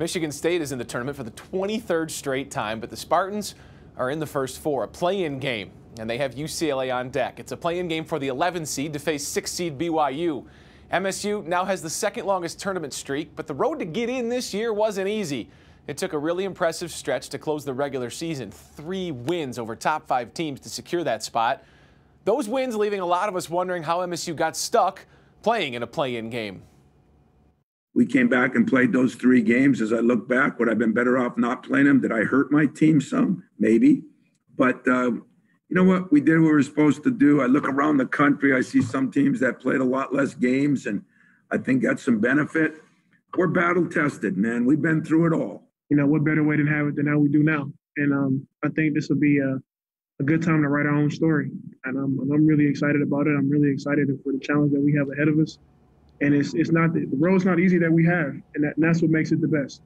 Michigan State is in the tournament for the 23rd straight time, but the Spartans are in the first four, a play-in game, and they have UCLA on deck. It's a play-in game for the 11 seed to face 6 seed BYU. MSU now has the second longest tournament streak, but the road to get in this year wasn't easy. It took a really impressive stretch to close the regular season. Three wins over top five teams to secure that spot. Those wins leaving a lot of us wondering how MSU got stuck playing in a play-in game we came back and played those three games. As I look back, would I have been better off not playing them? Did I hurt my team some? Maybe. But uh, you know what? We did what we were supposed to do. I look around the country, I see some teams that played a lot less games and I think got some benefit. We're battle tested, man. We've been through it all. You know, what better way to have it than how we do now? And um, I think this will be a, a, good time to write our own story. And I'm, I'm really excited about it. I'm really excited for the challenge that we have ahead of us and it's it's not the road's not easy that we have, and, that, and that's what makes it the best.